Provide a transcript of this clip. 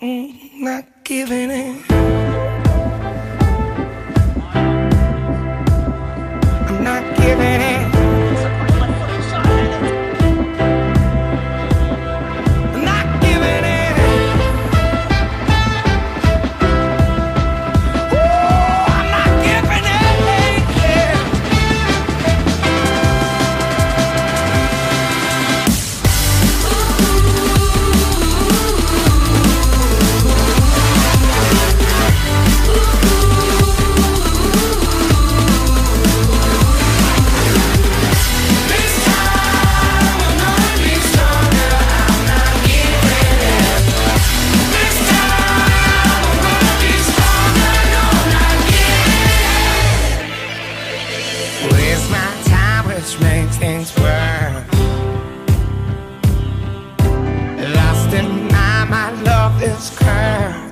Mm, not giving in. I'm not giving in. Waste my time, which makes things worse. Lost in my, my love is cursed.